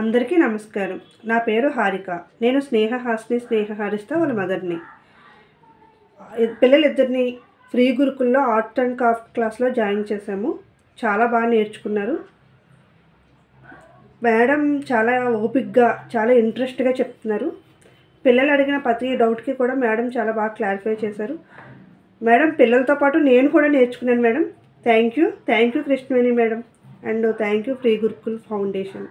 అందరికీ నమస్కారం. నా పేరు హారిక. నేను స్నేహ హాస్ని స్నేహ హారిస్తా వాళ్ళ మదర్ని. పిల్లలిద్దరిని ఫ్రీ గురుకుల్లో ఆర్ట్ అండ్ క్రాఫ్ట్ క్లాస్లో జాయిన్ చేశాము. చాలా బాగా నేర్చుకున్నారు. మేడం చాలా ఓపిక్గా చాలా ఇంట్రెస్ట్గా చెప్తున్నారు. పిల్లలు అడిగిన ప్రతి డౌట్కి కూడా మేడం చాలా బాగా క్లారిఫై చేశారు. మేడం పిల్లలతో పాటు నేను కూడా నేర్చుకున్నాను madam. Thank you. Thank you Krishnaveni madam. And thank you free Gurukul foundation.